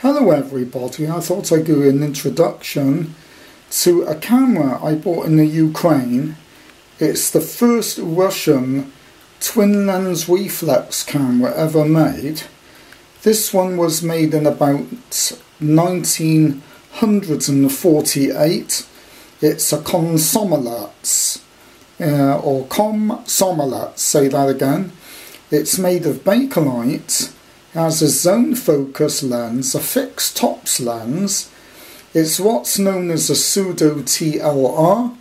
Hello everybody, I thought I'd do an introduction to a camera I bought in the Ukraine. It's the first Russian twin lens reflex camera ever made. This one was made in about 1948. It's a Komsomolets, uh, or Komsomolets, say that again. It's made of Bakelite has a zone focus lens, a fixed tops lens. It's what's known as a pseudo TLR.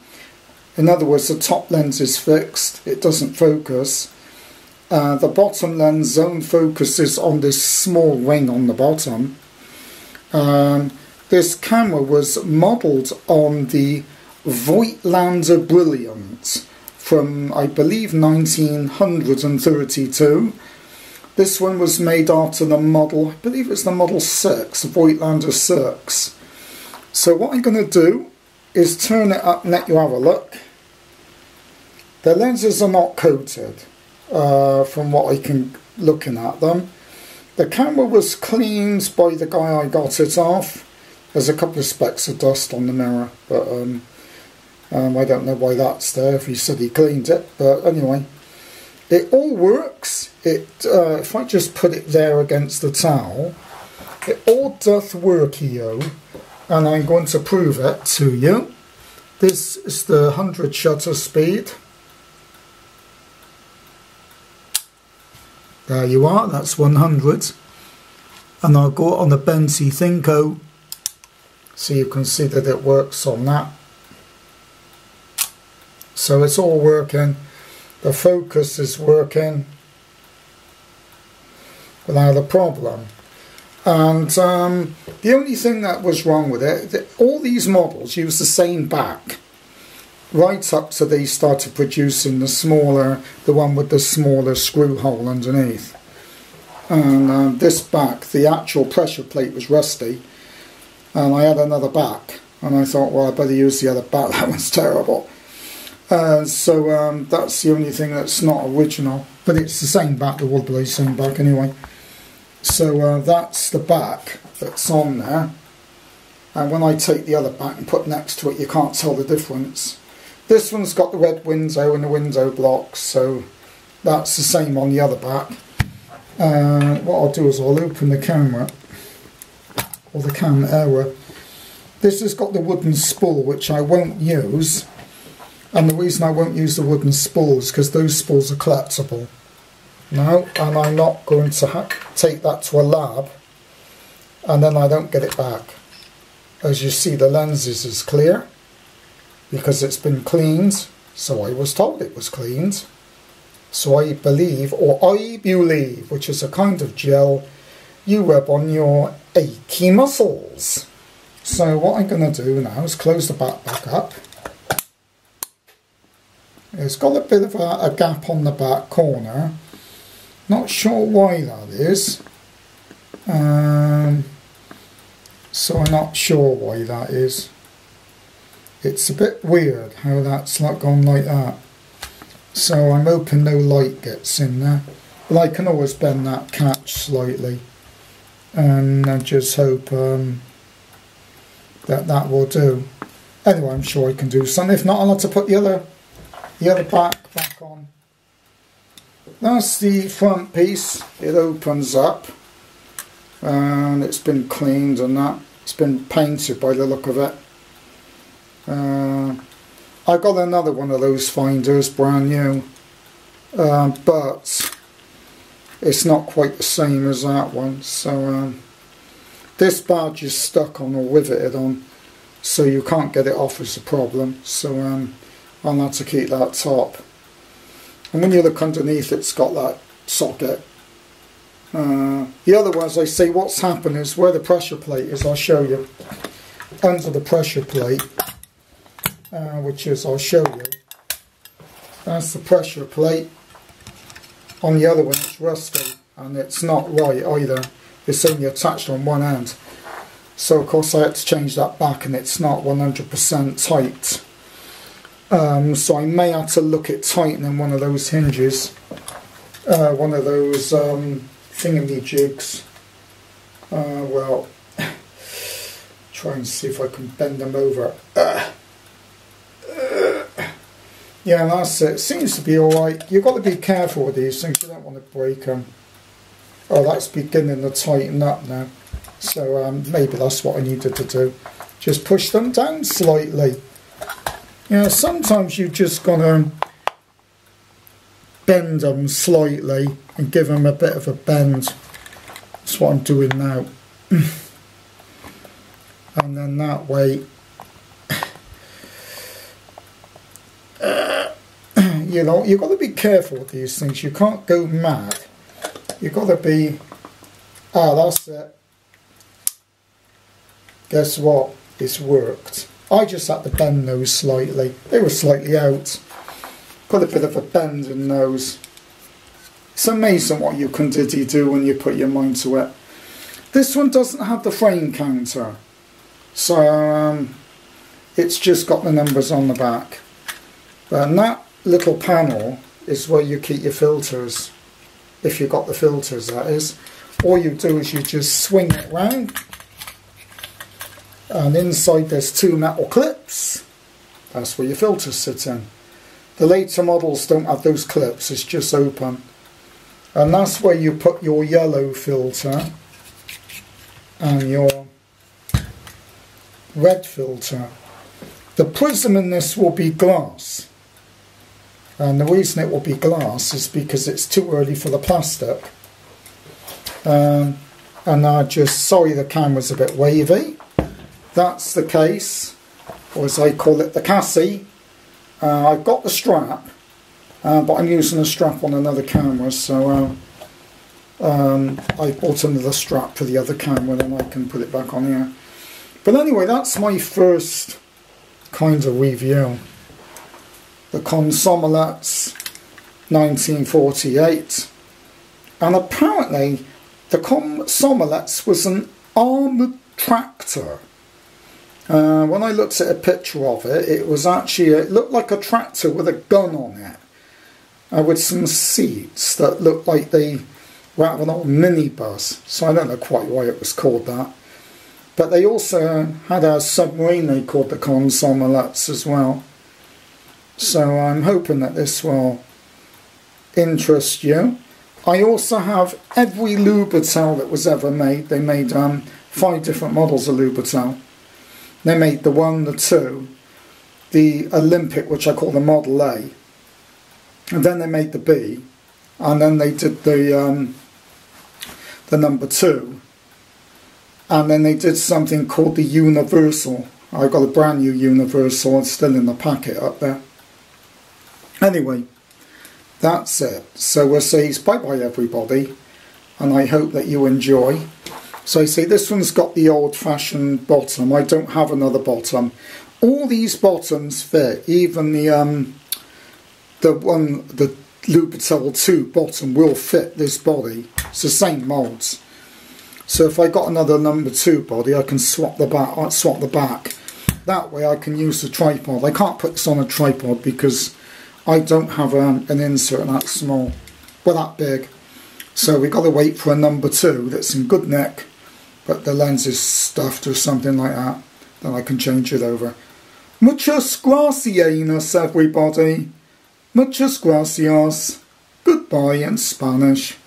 In other words, the top lens is fixed, it doesn't focus. Uh, the bottom lens zone focuses on this small ring on the bottom. Um, this camera was modelled on the Voigtlander Brilliant from, I believe, 1932 this one was made after the model, I believe it's the Model 6, the Voigtlander 6. So what I'm going to do is turn it up and let you have a look. The lenses are not coated uh, from what I can looking at them. The camera was cleaned by the guy I got it off. There's a couple of specks of dust on the mirror, but um, um, I don't know why that's there if he said he cleaned it. But anyway, it all works. It uh, if I just put it there against the towel, it all doth work here, and I'm going to prove it to you. This is the 100 shutter speed. There you are, that's 100. And I'll go on the Benty Thinko so you can see that it works on that. So it's all working the focus is working without a problem. And um, the only thing that was wrong with it, all these models use the same back. Right up to they started producing the smaller, the one with the smaller screw hole underneath. And um, this back, the actual pressure plate was rusty. And I had another back. And I thought, well, I better use the other back, that one's terrible. Uh, so um, that's the only thing that's not original, but it's the same back, the Woodbury same back anyway. So uh, that's the back that's on there. And when I take the other back and put next to it, you can't tell the difference. This one's got the red window and the window blocks, so that's the same on the other back. Uh, what I'll do is I'll open the camera, or the camera. This has got the wooden spool, which I won't use and the reason I won't use the wooden spools because those spools are collapsible. No, and I'm not going to take that to a lab and then I don't get it back. As you see the lenses is as clear because it's been cleaned, so I was told it was cleaned. So I believe, or Ibuleve, which is a kind of gel you rub on your achy muscles. So what I'm going to do now is close the back back up. It's got a bit of a, a gap on the back corner. Not sure why that is. Um, so I'm not sure why that is. It's a bit weird how that's like gone like that. So I'm hoping no light gets in there. But I can always bend that catch slightly. And I just hope um, that that will do. Anyway, I'm sure I can do something. If not, I'll have to put the other the other back back on. That's the front piece. It opens up and it's been cleaned and that. It's been painted by the look of it. Uh, I got another one of those finders, brand new, uh, but it's not quite the same as that one. So um, this badge is stuck on or riveted on, so you can't get it off as a problem. So um, and that's to keep that top. And when you look underneath it's got that socket. Uh, the other ones I see what's happened is where the pressure plate is, I'll show you. Under the pressure plate, uh, which is, I'll show you. That's the pressure plate. On the other one it's rusty and it's not right either. It's only attached on one end. So of course I had to change that back and it's not 100% tight. Um, so I may have to look at tightening one of those hinges, uh, one of those um, jigs. Uh, well, try and see if I can bend them over. Uh, uh, yeah, that's it. Seems to be alright. You've got to be careful with these things. You don't want to break them. Oh, that's beginning to tighten up now. So um, maybe that's what I needed to do. Just push them down slightly. You know, sometimes you just got to bend them slightly and give them a bit of a bend. That's what I'm doing now. and then that way uh, you know you've got to be careful with these things. You can't go mad. You've got to be ah that's it. Guess what? It's worked I just had to bend those slightly. They were slightly out. Got a bit of a bend in those it's amazing what you can do when you put your mind to it. This one doesn't have the frame counter. So um, it's just got the numbers on the back. And that little panel is where you keep your filters, if you've got the filters that is. All you do is you just swing it round and inside there's two metal clips. That's where your filters sit in. The later models don't have those clips, it's just open. And that's where you put your yellow filter and your red filter. The prism in this will be glass. And the reason it will be glass is because it's too early for the plastic. Um, and I just, sorry the camera's a bit wavy. That's the case, or as I call it, the Cassie. Uh, I've got the strap, uh, but I'm using the strap on another camera, so uh, um, I bought another strap for the other camera, and I can put it back on here. But anyway, that's my first kind of review. The Komsomolets 1948. And apparently, the Komsomolets was an armoured tractor. Uh, when I looked at a picture of it, it was actually, it looked like a tractor with a gun on it. Uh, with some seats that looked like they were out of an old minibus. So I don't know quite why it was called that. But they also had a submarine they called the Komsomolets as well. So I'm hoping that this will interest you. I also have every Lubitel that was ever made. They made um, five different models of Lubitel. They made the one, the two, the Olympic, which I call the Model A, and then they made the B, and then they did the um, the number two, and then they did something called the Universal. I've got a brand new Universal, it's still in the packet up there. Anyway, that's it. So we'll say bye bye everybody, and I hope that you enjoy. So I say this one's got the old fashioned bottom. I don't have another bottom. All these bottoms fit, even the um, the one the Lubitel 2 bottom will fit this body. It's the same molds. So if I got another number two body, I can swap the back. I'll swap the back. That way, I can use the tripod. I can't put this on a tripod because I don't have um, an insert that small, well that big. So we've got to wait for a number two that's in good nick, but the lens is stuffed or something like that. Then I can change it over. Muchas gracias, everybody. Eh? Muchas gracias. Goodbye in Spanish.